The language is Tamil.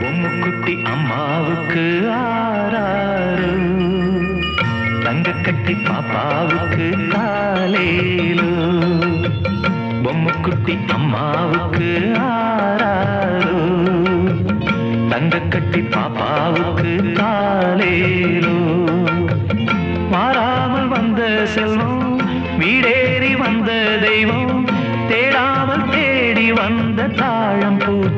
பொம்முக்குட்டி அம்மாவுக்கு ஆறாறு. தங்கக்கட்டி கட்டி பாப்பாவுக்கு காலேலு. பொம்முக்குட்டி அம்மாவுக்கு ஆறாறு. தங்கக்கட்டி பாப்பாவுக்கு காலேலு. மாறாமல் வந்த செல்வம் வீடேறி வந்த தெய்வம் தேடாமல் தேடி வந்த தாழம் பூ